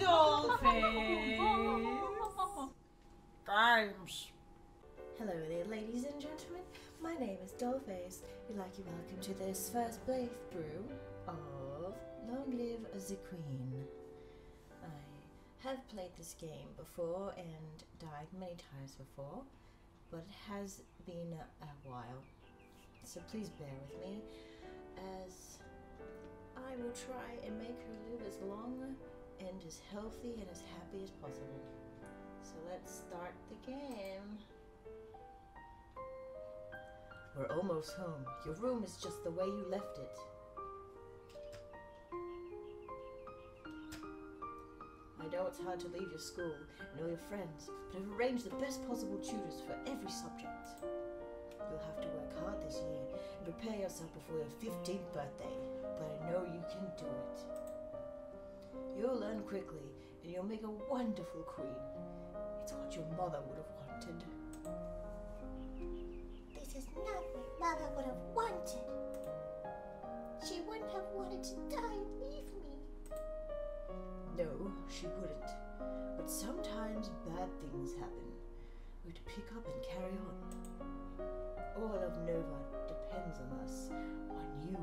Dollface. Games. Hello there, ladies and gentlemen. My name is Dollface. We'd like you welcome to this first playthrough of Long Live the Queen. I have played this game before and died many times before, but it has been a, a while. So please bear with me as I will try and make her live as long and as healthy and as happy as possible. So let's start the game. We're almost home. Your room is just the way you left it. I know it's hard to leave your school and all your friends, but I've arranged the best possible tutors for every subject. You'll have to work hard this year and prepare yourself before your 15th birthday, but I know you can do it. You'll learn quickly and you'll make a wonderful queen. It's what your mother would have wanted. This is not what Mother would have wanted. She wouldn't have wanted to die and leave me. No, she wouldn't. But sometimes bad things happen. We have to pick up and carry on. All of Nova depends on us, on you.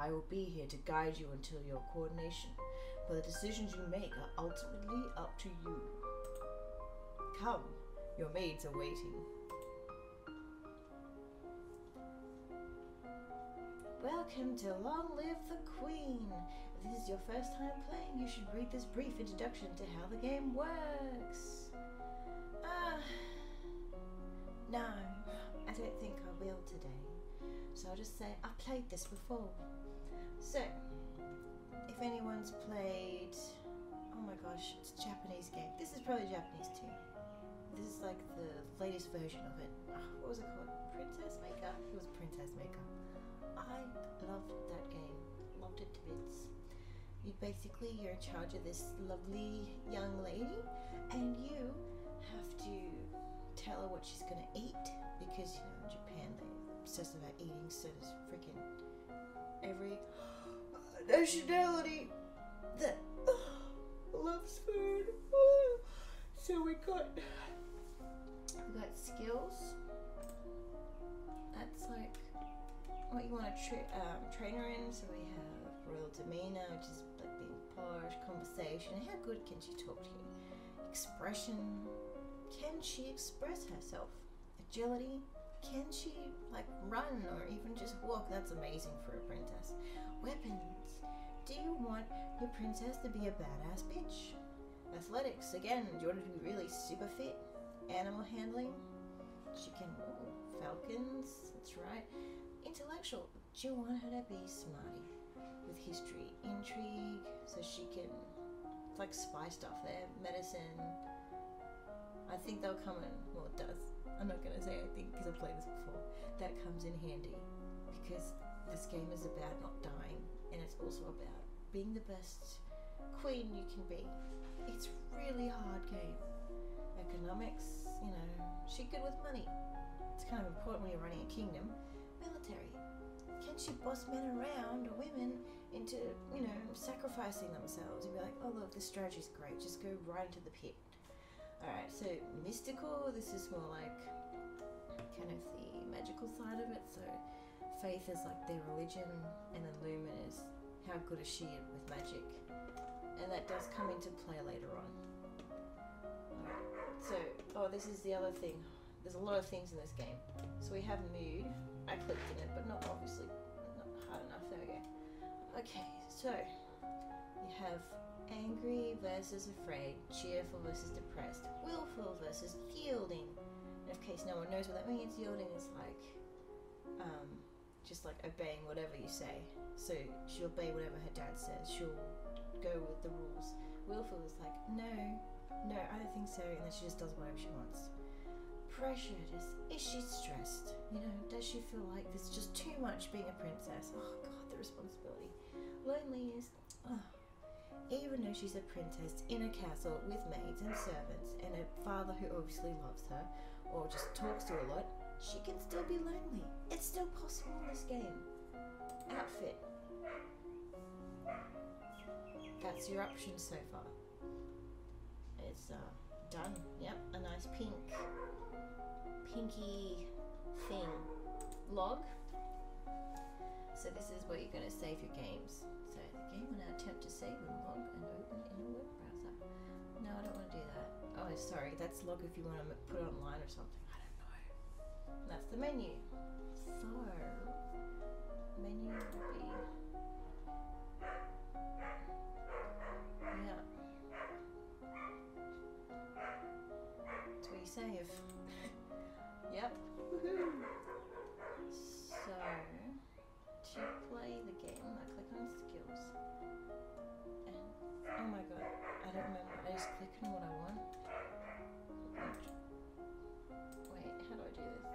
I will be here to guide you until your coordination, but the decisions you make are ultimately up to you. Come, your maids are waiting. Welcome to Long Live the Queen. If this is your first time playing, you should read this brief introduction to how the game works. Ah, no, I don't think I will today. So I'll just say I've played this before. So, if anyone's played, oh my gosh, it's a Japanese game. This is probably Japanese too. This is like the latest version of it. Ah, what was it called? Princess Maker? It was Princess Maker. I loved that game. Loved it to bits. You basically you're in charge of this lovely young lady, and you have to tell her what she's gonna eat because you know in Japan they're obsessed about eating. So does freaking every nationality that loves food. So we got we got skills. That's like what you want to tra- um, train her in. So we have royal demeanor, which is like being posh, conversation. How good can she talk to you? Expression. Can she express herself? Agility. Can she like run or even just walk? That's amazing for a princess. Weapons. Do you want your princess to be a badass bitch? Athletics. Again, do you want her to be really super fit? Animal handling. She can. Ooh, falcons. That's right intellectual. Do you want her to be smarty with history, intrigue, so she can like spy stuff there, medicine. I think they'll come in. Well, it does. I'm not gonna say I think because I've played this before. That comes in handy because this game is about not dying, and it's also about being the best queen you can be. It's really hard game. Economics, you know, she good with money. It's kind of important when you're running a kingdom military. Can she boss men around or women into, you know, sacrificing themselves? And be like, oh look, this strategy's great, just go right into the pit. Alright, so mystical, this is more like kind of the magical side of it. So faith is like their religion, and then lumen is how good is she with magic. And that does come into play later on. Alright, so, oh, this is the other thing. There's a lot of things in this game. So we have mood, I clicked in it, but not obviously not hard enough. There we go. Okay, so you have angry versus afraid, cheerful versus depressed, willful versus yielding. And in case no one knows what that means, yielding is like um, just like obeying whatever you say. So she'll obey whatever her dad says. She'll go with the rules. Willful is like no, no, I don't think so, and then she just does whatever she wants pressured? Is, is she stressed? You know, does she feel like there's just too much being a princess? Oh god, the responsibility. Lonely is, oh, even though she's a princess in a castle with maids and servants and a father who obviously loves her or just talks to her a lot, she can still be lonely. It's still possible in this game. Outfit. that's your options so far. It's uh, done. Yep, a nice pink, pinky thing log. So this is where you're going to save your games. Game will now attempt to save and log and open in a web browser. No, I don't want to do that. Oh, sorry, that's log if you want to put it online or something. I don't know. That's the menu. So menu will be yeah. That's where you save. yep. So to play the game, I click on skills. And oh my god, I don't remember. I just click on what I want. Wait, how do I do this?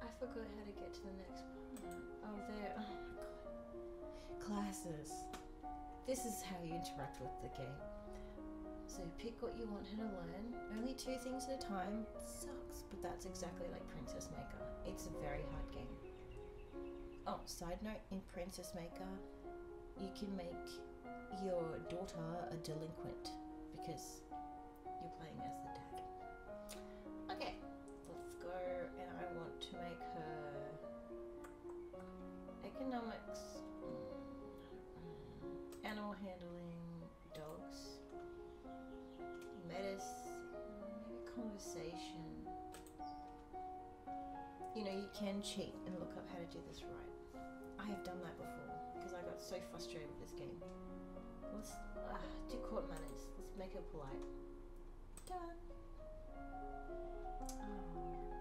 I forgot how to get to the next part. Oh, there. Oh my god. Classes. This is how you interact with the game. So pick what you want her to learn. Only two things at a time. Sucks, but that's exactly like Princess Maker. It's a very hard game. Oh, side note, in Princess Maker, you can make your daughter a delinquent because you're playing as the dad. Okay, let's go and I want to make her economics, mm, animal handling, conversation. You know, you can cheat and look up how to do this right. I have done that before because I got so frustrated with this game. Let's uh, do court manners. Let's make it polite. Done. Oh,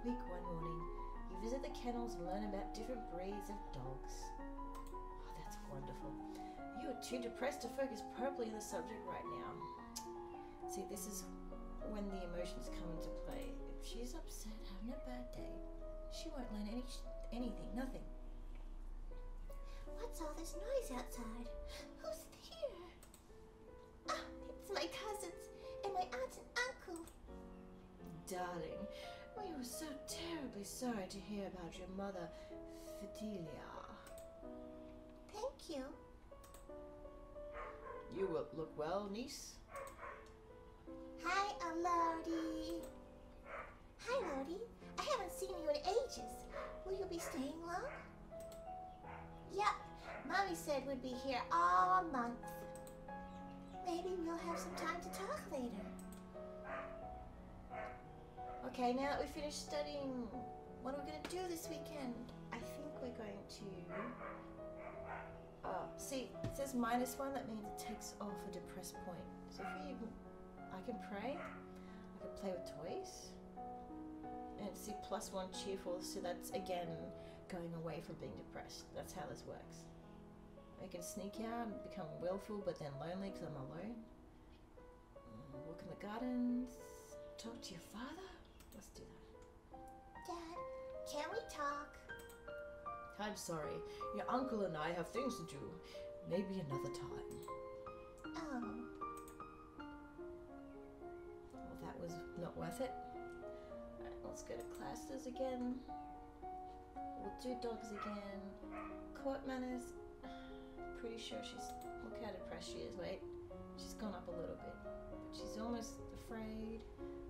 week one morning. You visit the kennels and learn about different breeds of dogs. Oh, that's wonderful. You are too depressed to focus properly on the subject right now. See, this is when the having a bad day, she won't learn any anything, nothing. What's all this noise outside? Who's here? Ah, it's my cousins and my aunt and uncle. Darling, we were so terribly sorry to hear about your mother, Fidelia. Thank you. You will look well, niece. Hi, I'm Hi, Lottie. I haven't seen you in ages. Will you be staying long? Yep. Mommy said we'd be here all month. Maybe we'll have some time to talk later. Okay, now that we finished studying, what are we going to do this weekend? I think we're going to. Oh, see, it says minus one, that means it takes off a depressed point. So if you. I can pray, I can play with toys, see plus one cheerful, so that's again going away from being depressed. That's how this works. I can sneak out and become willful, but then lonely because I'm alone. Mm, Walk in the gardens, talk to your father. Let's do that. Dad, can we talk? I'm sorry. Your uncle and I have things to do. Maybe another time. Oh, Well, that was not worth it. Let's go to classes again. We'll do dogs again. Court manners. Pretty sure she's. Look how depressed she is. Wait. She's gone up a little bit. But she's almost afraid.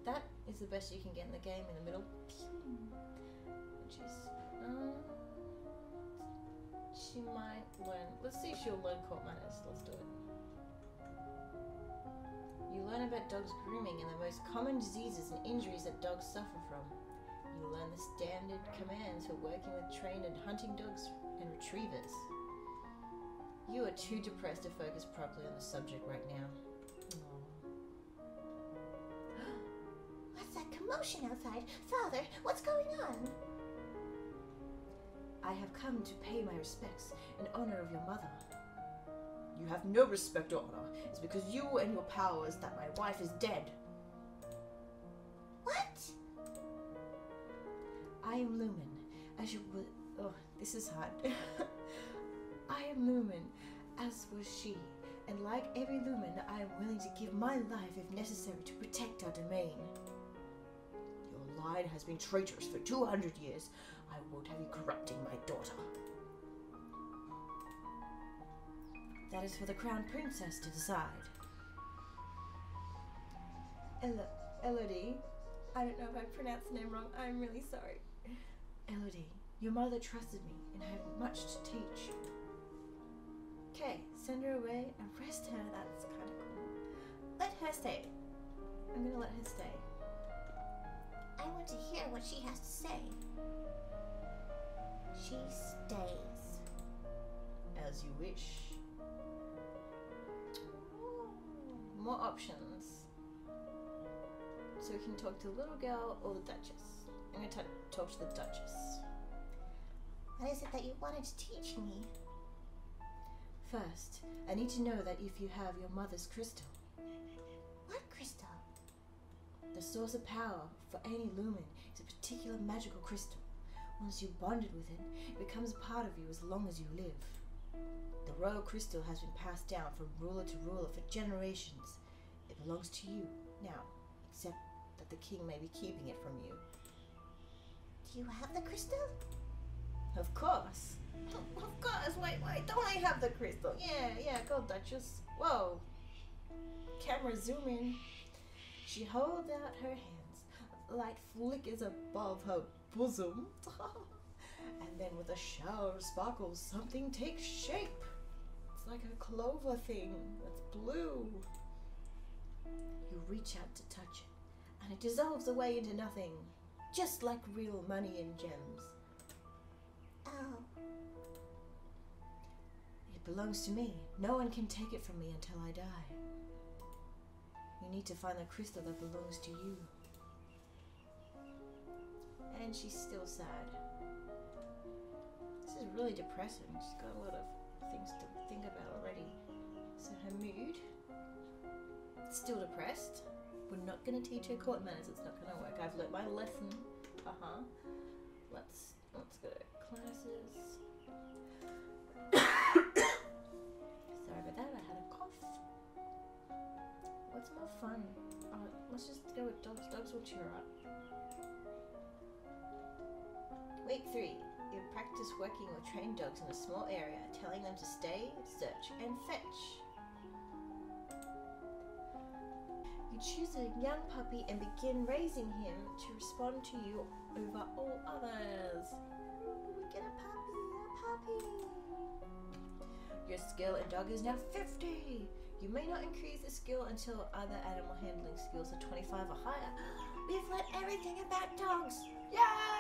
That is the best you can get in the game in the middle. Which is. Um, she might learn. Let's see if she'll learn court manners. Let's do it. You learn about dogs grooming and the most common diseases and injuries that dogs suffer from. You learn the standard commands for working with trained and hunting dogs and retrievers. You are too depressed to focus properly on the subject right now. what's that commotion outside? Father, what's going on? I have come to pay my respects in honor of your mother. You have no respect or honor. It's because you and your powers that my wife is dead. What? I am Lumen, as you would. Oh, this is hard. I am Lumen, as was she, and like every Lumen, I am willing to give my life if necessary to protect our domain. Your line has been traitorous for 200 years. I won't have you corrupting my daughter. That is for the crown princess to decide. Elo- Elodie, I don't know if I pronounced the name wrong. I'm really sorry. Elodie, your mother trusted me and I have much to teach. Okay, send her away, and rest her. That's kind of cool. Let her stay. I'm gonna let her stay. I want to hear what she has to say. She stays. As you wish. More options. So we can talk to the little girl or the Duchess. I'm gonna t- talk to the Duchess. What is it that you wanted to teach me? First, I need to know that if you have your mother's crystal, What crystal? the source of power for any lumen is a particular magical crystal. Once you bonded with it, it becomes a part of you as long as you live. The royal crystal has been passed down from ruler to ruler for generations. It belongs to you now, except that the king may be keeping it from you. Do you have the crystal? Of course. Of course. Why, wait. Don't I have the crystal? Yeah, yeah. Go, Duchess. Whoa. Camera zoom in. She holds out her hands. Light flickers above her bosom. and then with a shower of sparkles, something takes shape. It's like a clover thing that's blue. You reach out to touch it, and it dissolves away into nothing, just like real money and gems. Oh, It belongs to me. No one can take it from me until I die. You need to find the crystal that belongs to you. And she's still sad. Is really depressing. She's got a lot of things to think about already. So her mood still depressed. We're not going to teach her court manners. It's not going to work. I've learnt my lesson. Uh huh. Let's let's go to classes. Sorry about that. I had a cough. What's more fun? Uh, let's just go with dogs. Dogs will cheer up. Week three. You practice working with trained dogs in a small area, telling them to stay, search, and fetch. You choose a young puppy and begin raising him to respond to you over all others. Ooh, we get a puppy, a puppy. Your skill in dog is now 50. You may not increase the skill until other animal handling skills are 25 or higher. We've learned everything about dogs. Yay!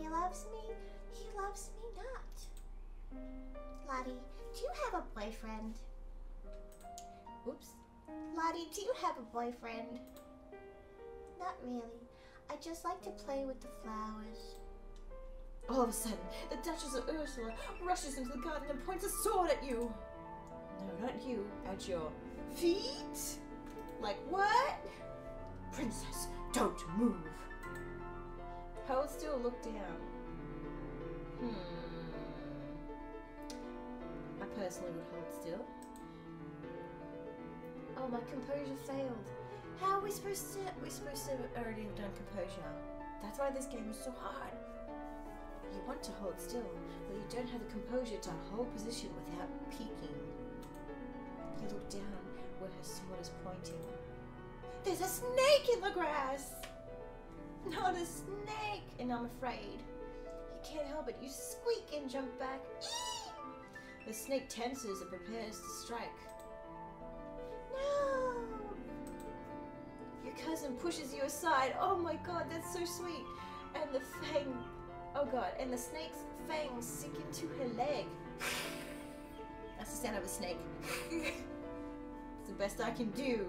He loves me. He loves me not. Lottie, do you have a boyfriend? Oops. Lottie, do you have a boyfriend? Not really. I just like to play with the flowers. All of a sudden, the Duchess of Ursula rushes into the garden and points a sword at you. No, not you. At your feet? Like what? Princess, don't move. Hold still, look down. Hmm. I personally would hold still. Oh, my composure failed. How are we supposed to? We're supposed to already have done composure. That's why this game is so hard. You want to hold still, but you don't have the composure to hold position without peeking. You look down where her sword is pointing. There's a snake in the grass! Not a snake! And I'm afraid. You can't help it. You squeak and jump back. Eee! The snake tenses and prepares to strike. No! Your cousin pushes you aside. Oh my god, that's so sweet. And the fang. Oh god, and the snake's fangs sink into her leg. That's the sound of a snake. it's the best I can do.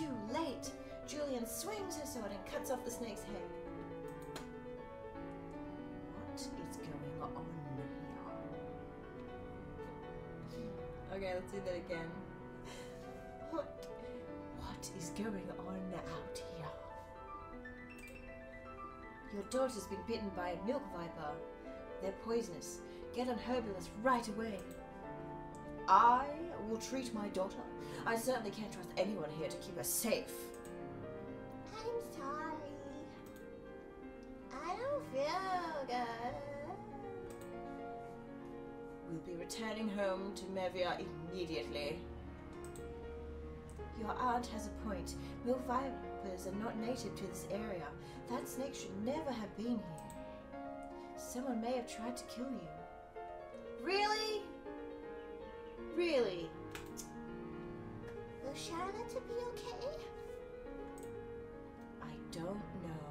Too late. Julian swings her sword and cuts off the snake's head. What is going on here? Okay, let's do that again. What? What is going on out here? Your daughter's been bitten by a milk viper. They're poisonous. Get on herbalist right away. I will treat my daughter. I certainly can't trust anyone here to keep her safe. I'm sorry. I don't feel good. We'll be returning home to Mevia immediately. Your aunt has a point. Mill vipers are not native to this area. That snake should never have been here. Someone may have tried to kill you. Charlotte be okay? I don't know.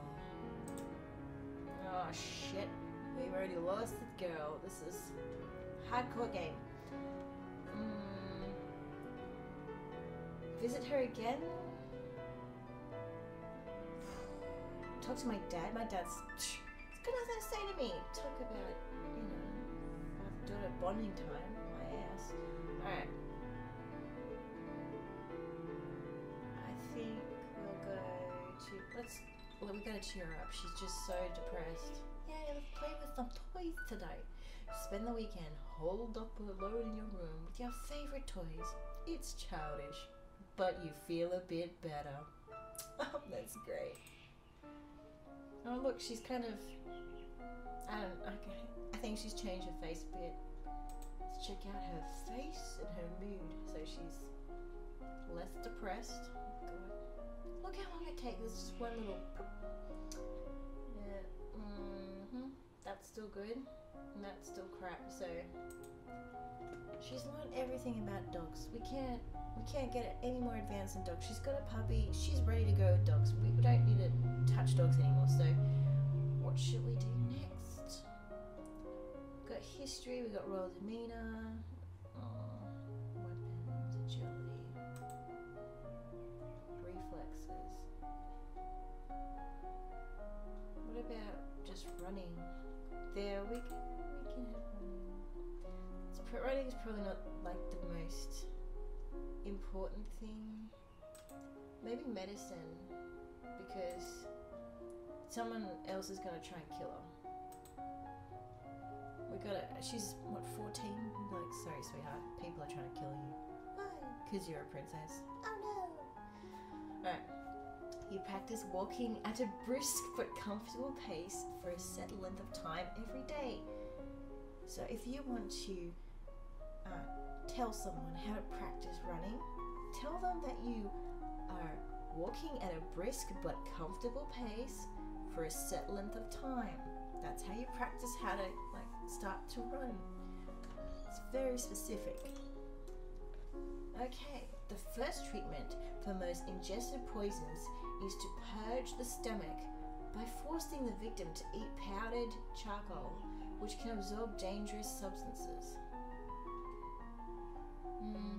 Oh shit. We've already lost the girl. This is hardcore game. Mm. Visit her again? Talk to my dad. My dad's he's got nothing to say to me. Talk about, you know, I've a bonding time. My ass. Alright. Well, we gotta cheer her up. She's just so depressed. Yeah, let's play with some toys today. Spend the weekend holed up alone in your room with your favorite toys. It's childish, but you feel a bit better. Oh, that's great. Oh, look, she's kind of. I don't. Okay, I think she's changed her face a bit. Let's check out her face and her mood. So she's less depressed. Good. Look how long it takes. It's just one little. Yeah. hmm That's still good. And that's still crap. So she's learned everything about dogs. We can't. We can't get any more advanced than dogs. She's got a puppy. She's ready to go with dogs. We don't need to touch dogs anymore. So what should we do next? Got history. We got royal demeanor. Oh, weapons, agility, reflexes. What about just running? There, we can we can have running. Running is probably not like the most important thing. Maybe medicine, because someone else is gonna try and kill her. We gotta. She's what, 14? Like, sorry, sweetheart. People are trying to kill you Why? because you're a princess. Oh no. Alright. You practice walking at a brisk but comfortable pace for a set length of time every day. So, if you want to uh, tell someone how to practice running, tell them that you are walking at a brisk but comfortable pace for a set length of time. That's how you practice how to start to run. It's very specific. Okay, the first treatment for most ingested poisons is to purge the stomach by forcing the victim to eat powdered charcoal, which can absorb dangerous substances. Hmm.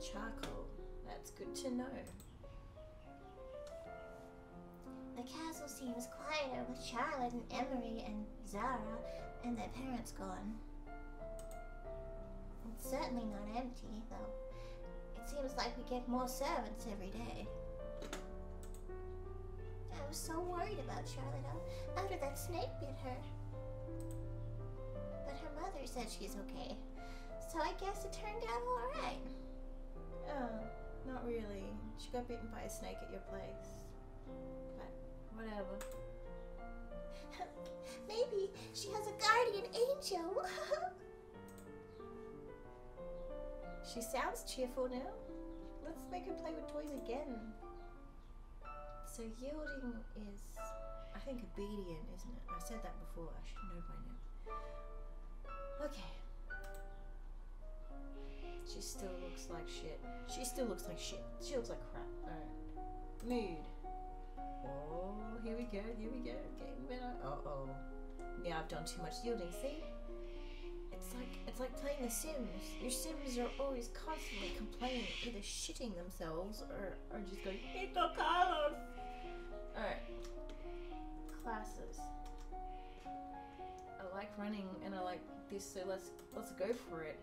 Charcoal. That's good to know. The castle seems quieter with Charlotte and Emery and Zara and their parents gone. It's certainly not empty, though. It seems like we get more servants every day. I was so worried about Charlotte after that snake bit her. But her mother said she's okay, so I guess it turned out alright. Oh, not really. She got bitten by a snake at your place. But whatever. She has a guardian angel. She sounds cheerful now. Let's make her play with toys again. So yielding is, I think, obedient, isn't it? I said that before. I should know by now. Okay. She still looks like shit. She still looks like shit. She looks like crap. Alright. Mood. Oh, here we go. Here we go. Getting better. Uh oh. Now I've done too much yielding. See? It's like it's like playing The Sims. Your Sims are always constantly complaining, either shitting themselves or, or just going, Nico Carlos. Alright. Classes. I like running and I like this, so let's let's go for it.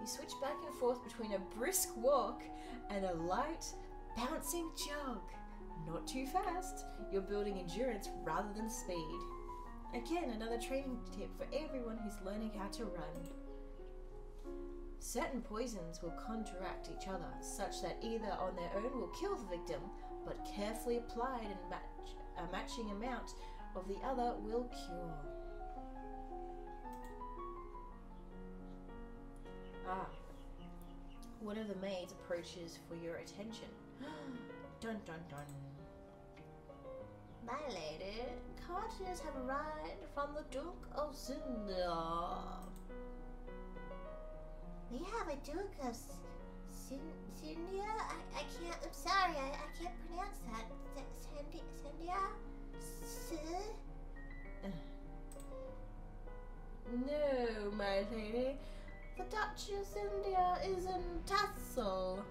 You switch back and forth between a brisk walk and a light, bouncing jog. Not too fast. You're building endurance rather than speed. Again, another training tip for everyone who's learning how to run. Certain poisons will counteract each other, such that either on their own will kill the victim, but carefully applied and match, a matching amount of the other will cure. Ah. One of the maids approaches for your attention. dun dun dun. My lady, courtiers have arrived from the Duke of Zinda. We have a Duke of Sindia? I, I can't, I'm sorry, I, I can't pronounce that. S- Sandy, Sandia? S- No, my lady. The Duchess India is in Tassel.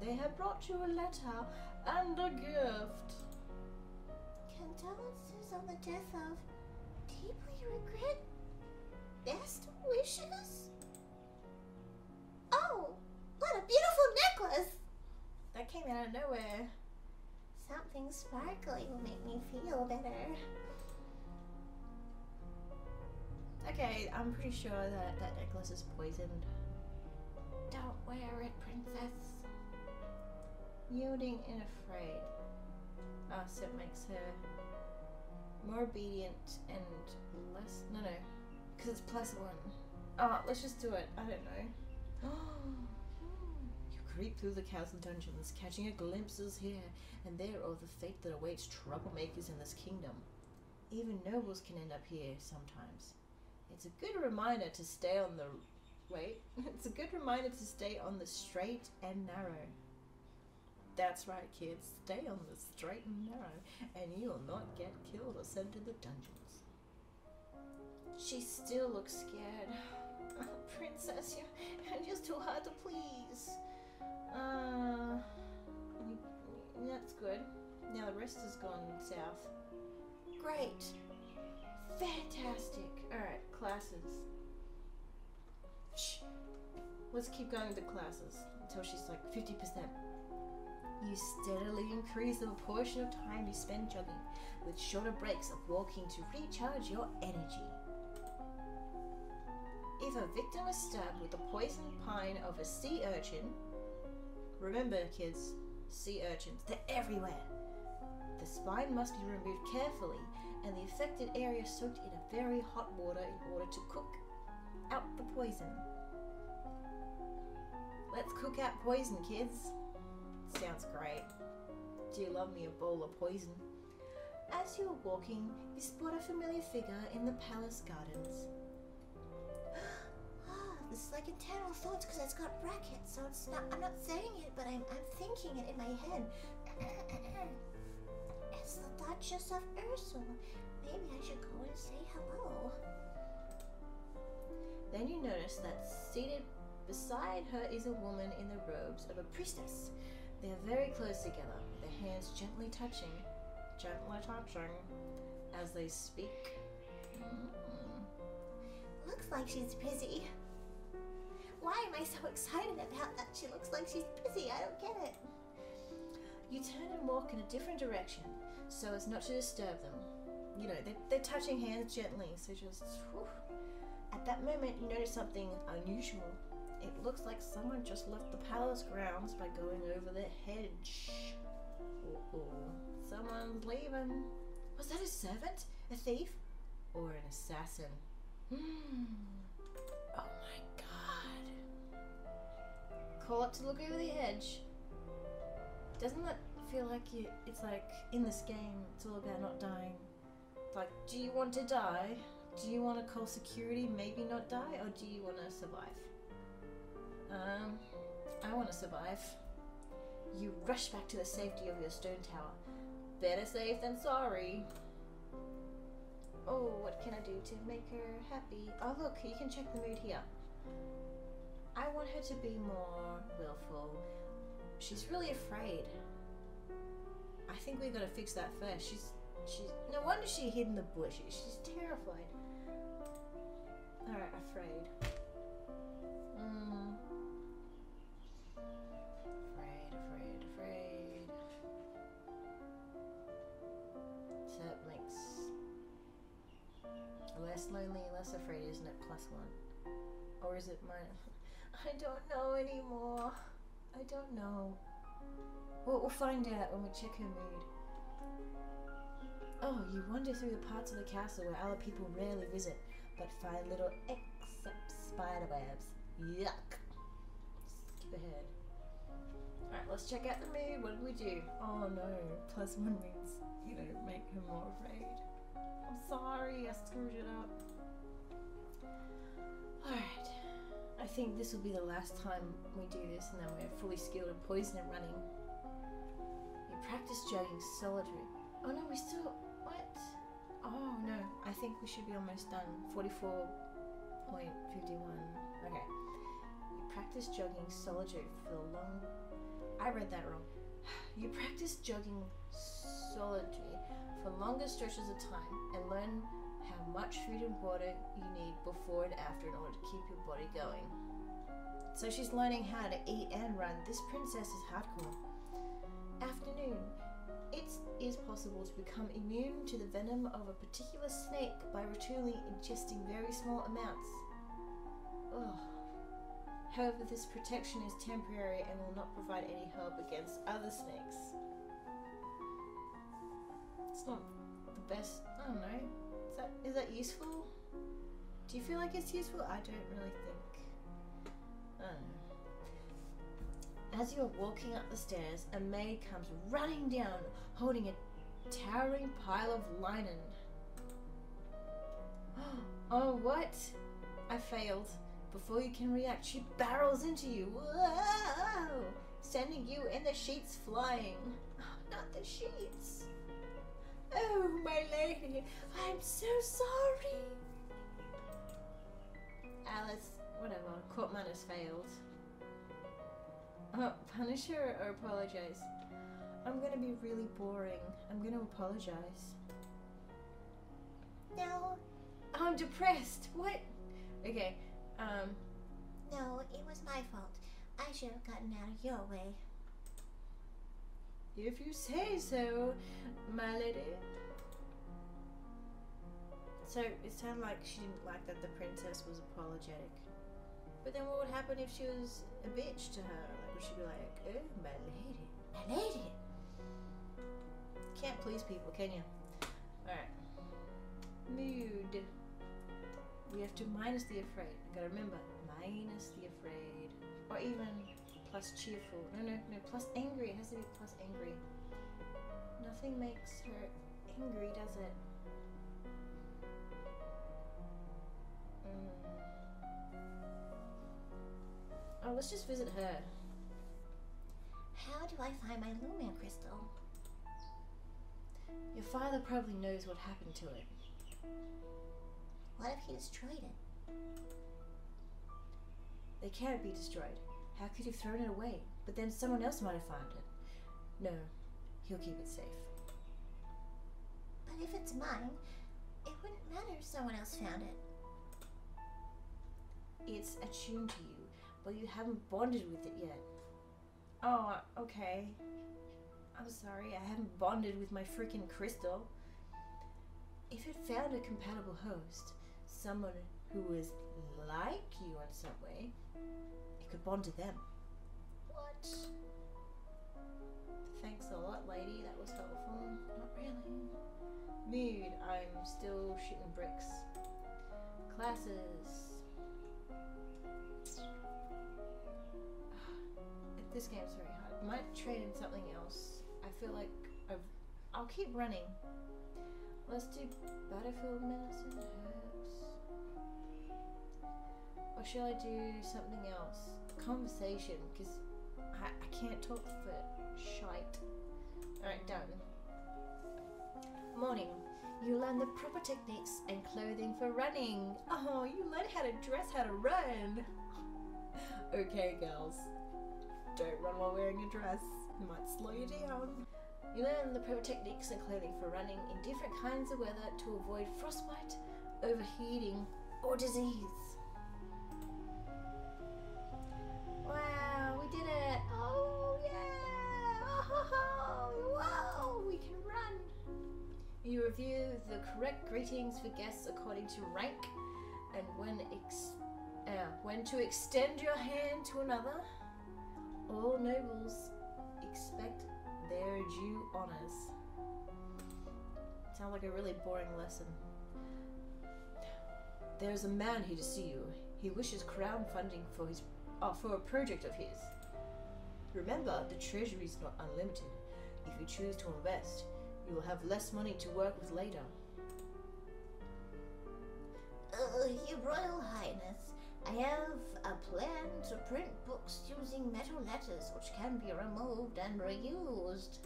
They have brought you a letter and a gift. Condolences on the death of. Deeply regret. Best wishes? Oh, what a beautiful necklace! That came out of nowhere. Something sparkly will make me feel better. Okay, I'm pretty sure that that necklace is poisoned. Don't wear it, princess. Yielding and afraid. Ah, so it makes her more obedient and less. No, no. Because it's plus one. Oh, let's just do it. I don't know. you creep through the castle dungeons, catching a glimpses here and there of the fate that awaits troublemakers in this kingdom. Even nobles can end up here sometimes. It's a good reminder to stay on the wait. It's a good reminder to stay on the straight and narrow. That's right, kids. Stay on the straight and narrow, and you'll not get killed or sent to the dungeons. She still looks scared. Oh, princess, you're, just too hard to please. Uh, that's good. Now the rest has gone south. Great. Fantastic. Alright, classes. Shh. Let's keep going to classes until she's like 50%. You steadily increase the proportion of time you spend jogging, with shorter breaks of walking to recharge your energy. If a victim is stabbed with the poisoned pine of a sea urchin, remember, kids, sea urchins, they're everywhere. The spine must be removed carefully and the affected area soaked in a very hot water in order to cook out the poison. Let's cook out poison, kids. Sounds great. Do you love me a bowl of poison? As you are walking, you spot a familiar figure in the palace gardens. Ah, this is like internal thoughts because it's got brackets, so it's not. I'm not saying it, but I'm, I'm thinking it in my head. it's the Duchess of Ursul. Maybe I should go and say hello. Then you notice that seated beside her is a woman in the robes of a priestess. They are very close together, their hands gently touching, gently touching, as they speak. Mm. Looks like she's busy. Why am I so excited about that? She looks like she's busy. I don't get it. You turn and walk in a different direction so as not to disturb them. You know, they're, they're touching hands gently, so just. whew. At that moment, you notice something unusual. It looks like someone just left the palace grounds by going over the hedge. Uh-oh. Someone's leaving. Was that a servant? A thief? Or an assassin? Hmm. Oh my god. Call up to look over the edge. Doesn't that feel like you, it's like in this game, it's all about not dying? Like, do you want to die? Do you want to call security, maybe not die, or do you want to survive? Um, I want to survive. You rush back to the safety of your stone tower. Better safe than sorry. Oh, what can I do to make her happy? Oh, look, you can check the mood here. I want her to be more willful. She's really afraid. I think we gotta fix that first. She's she's no wonder she hid in the bushes. She's terrified. Alright, afraid. Mm. Afraid, afraid, afraid. So it makes less lonely, less afraid, isn't it? Plus one. Or is it minus? I don't know anymore. I don't know. Well, we'll find out when we check her mood. Oh, you wander through the parts of the castle where other people rarely visit, but find little except spiderwebs. Yuck. Skip ahead. Alright, let's check out the mood. What did we do? Oh no, plus one means, you know, make her more afraid. I'm sorry, I screwed it up. Alright, I think this will be the last time we do this and then we're fully skilled in poison and running. You practice jogging solitary. Oh no, we still. Oh no, I think we should be almost done. 44.51. Okay. You practice jogging solitary for the long. I read that wrong. You practice jogging solitary for longer stretches of time and learn how much food and water you need before and after in order to keep your body going. So she's learning how to eat and run. This princess is hardcore. Afternoon. Is possible to become immune to the venom of a particular snake by routinely ingesting very small amounts. Ugh. However, this protection is temporary and will not provide any help against other snakes. It's not the best. I don't know. Is that is that useful? Do you feel like it's useful? I don't really think. I don't know. As you're walking up the stairs, a maid comes running down, holding a towering pile of linen. oh, what? I failed. Before you can react, she barrels into you. Whoa! Sending you and the sheets flying. Not the sheets. Oh, my lady, I'm so sorry. Alice, whatever, court manners failed. Oh, punish her or apologize? I'm gonna be really boring. I'm gonna apologize. No, I'm depressed. What? Okay, um, no, it was my fault. I should have gotten out of your way. if you say so, my lady. So it sounded like she didn't like that the princess was apologetic. But then what would happen if she was a bitch to her? Would be like, oh, my lady, my lady? Can't please people, can you? Alright. Mood. We have to minus the afraid. I gotta remember, minus the afraid. Or even plus cheerful. No, no, no, plus angry. It has to be plus angry. Nothing makes her angry, does it? Mm. Oh, let's just visit her. How do I find my Lumen crystal? Your father probably knows what happened to it. What if he destroyed it? They can't be destroyed. How could he have thrown it away? But then someone else might have found it. No, he'll keep it safe. But if it's mine, it wouldn't matter if someone else found it. It's attuned to you, but you haven't bonded with it yet. Oh, okay. I'm sorry, I haven't bonded with my freaking crystal. If it found a compatible host, someone who was like you in some way, it could bond to them. What? Thanks a lot, lady. That was helpful. Not really. Mood. I'm still shooting bricks. Classes. This game's very hard. I might trade in something else. I feel like I've. I'll keep running. Let's do battlefield medicine herbs. Or shall I do something else? Conversation, because I, I can't talk for shite. Alright, done. Morning. You learn the proper techniques and clothing for running. Oh, you learn how to dress, how to run. okay, girls. Don't run while wearing a dress. It might slow you down. You learn the proper techniques and clothing for running in different kinds of weather to avoid frostbite, overheating, or disease. Wow, we did it! Oh yeah! Oh, wow, we can run! You review the correct greetings for guests according to rank, and when uh, when to extend your hand to another. All nobles expect their due honors. Sounds like a really boring lesson. There is a man here to see you. He wishes crown funding for his oh, for a project of his. Remember, the treasury is not unlimited. If you choose to invest, you will have less money to work with later. Uh, Your Royal Highness, I have a plan to print books using metal letters which can be removed and reused.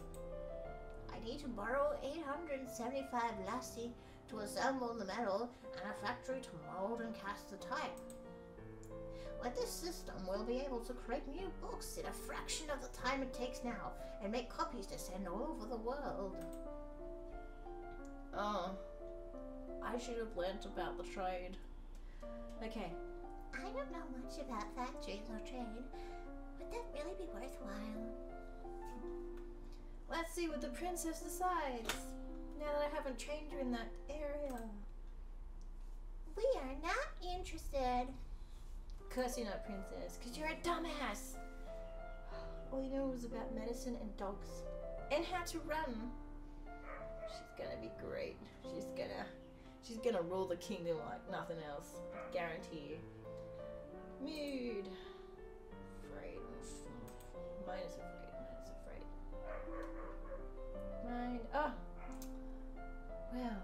I need to borrow 875 lassie to assemble the metal and a factory to mold and cast the type. With this system, we'll be able to create new books in a fraction of the time it takes now and make copies to send all over the world. Oh, I should have learnt about the trade. Okay, I don't know much about factories or trade. Would that really be worthwhile? let's see what the princess decides. Now that I haven't trained her in that area. We are not interested. Curse you're not, princess, because you're a dumbass. All you know was about medicine and dogs and how to run. She's gonna be great. She's gonna, she's gonna rule the kingdom like nothing else. Guarantee you. Mood. Afraid. Minus afraid. Minus afraid. Mind. Oh. Well.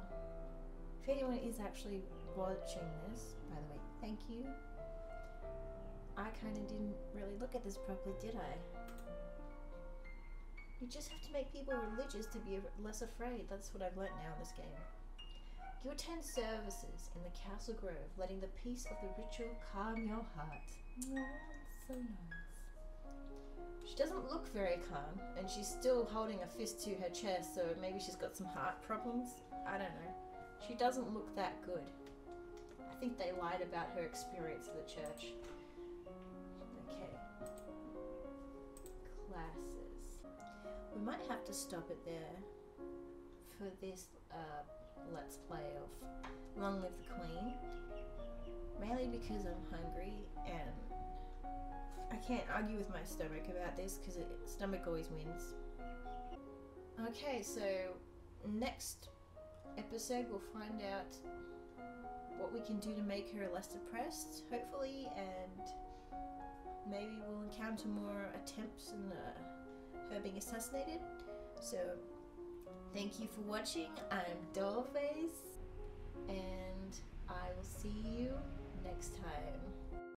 If anyone is actually watching this, by the way, thank you. I kind of didn't really look at this properly, did I? You just have to make people religious to be less afraid. That's what I've learnt now in this game. You attend services in the Castle Grove, letting the peace of the ritual calm your heart. Oh, so nice. She doesn't look very calm, and she's still holding a fist to her chest, so maybe she's got some heart problems. I don't know. She doesn't look that good. I think they lied about her experience at the church. Okay. Classes. We might have to stop it there for this uh, let's play of Long Live the Queen. Mainly because I'm hungry and I can't argue with my stomach about this because stomach always wins. Okay, so next episode we'll find out what we can do to make her less depressed, hopefully, and maybe we'll encounter more attempts in uh, her being assassinated. So, thank you for watching. I'm Dollface, and I will see you next time.